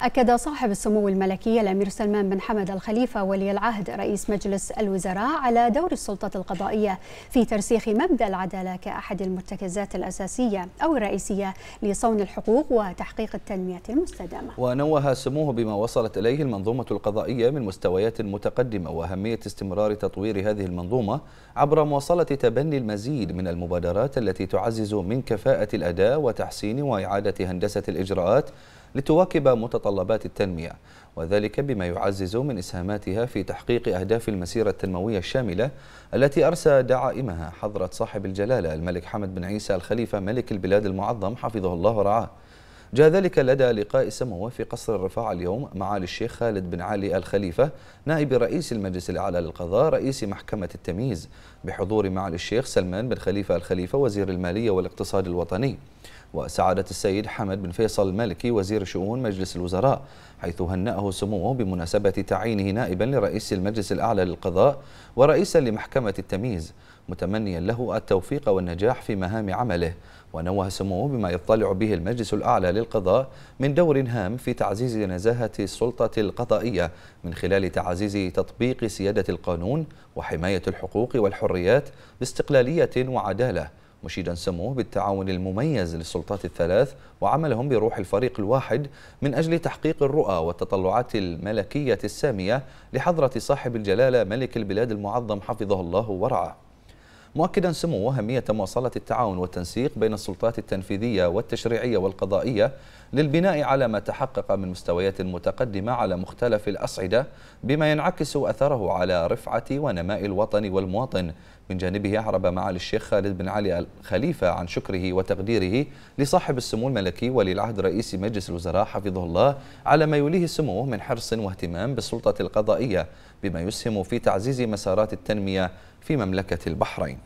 أكد صاحب السمو الملكي الأمير سلمان بن حمد الخليفة ولي العهد رئيس مجلس الوزراء على دور السلطة القضائية في ترسيخ مبدأ العدالة كأحد المرتكزات الأساسية أو الرئيسية لصون الحقوق وتحقيق التنمية المستدامة. ونوه سموه بما وصلت إليه المنظومة القضائية من مستويات متقدمة وأهمية استمرار تطوير هذه المنظومة عبر مواصلة تبني المزيد من المبادرات التي تعزز من كفاءة الأداء وتحسين وإعادة هندسة الإجراءات لتواكب متطلبات التنمية وذلك بما يعزز من إسهاماتها في تحقيق أهداف المسيرة التنموية الشاملة التي أرسى دعائمها حضرة صاحب الجلالة الملك حمد بن عيسى الخليفة ملك البلاد المعظم حفظه الله ورعاه. جاء ذلك لدى لقاء سموه في قصر الرفاع اليوم مع الشيخ خالد بن علي الخليفة نائب رئيس المجلس الأعلى للقضاء رئيس محكمة التمييز بحضور معالي الشيخ سلمان بن خليفة الخليفة وزير المالية والاقتصاد الوطني. وسعادة السيد حمد بن فيصل المالكي وزير شؤون مجلس الوزراء حيث هنأه سموه بمناسبة تعيينه نائبا لرئيس المجلس الأعلى للقضاء ورئيسا لمحكمة التمييز متمنيا له التوفيق والنجاح في مهام عمله. ونوه سموه بما يطلع به المجلس الأعلى للقضاء من دور هام في تعزيز نزاهة السلطة القضائية من خلال تعزيز تطبيق سيادة القانون وحماية الحقوق والحريات باستقلالية وعدالة. مشيدا سموه بالتعاون المميز للسلطات الثلاث وعملهم بروح الفريق الواحد من أجل تحقيق الرؤى والتطلعات الملكية السامية لحضرة صاحب الجلالة ملك البلاد المعظم حفظه الله ورعاه. مؤكدا سموه أهمية مواصلة التعاون والتنسيق بين السلطات التنفيذية والتشريعية والقضائية للبناء على ما تحقق من مستويات متقدمة على مختلف الأصعدة بما ينعكس أثره على رفعة ونماء الوطن والمواطن. من جانبه أعرب معالي الشيخ خالد بن علي الخليفة عن شكره وتقديره لصاحب السمو الملكي ولي العهد رئيس مجلس الوزراء حفظه الله على ما يوليه السمو من حرص واهتمام بالسلطة القضائية بما يسهم في تعزيز مسارات التنمية في مملكة البحرين.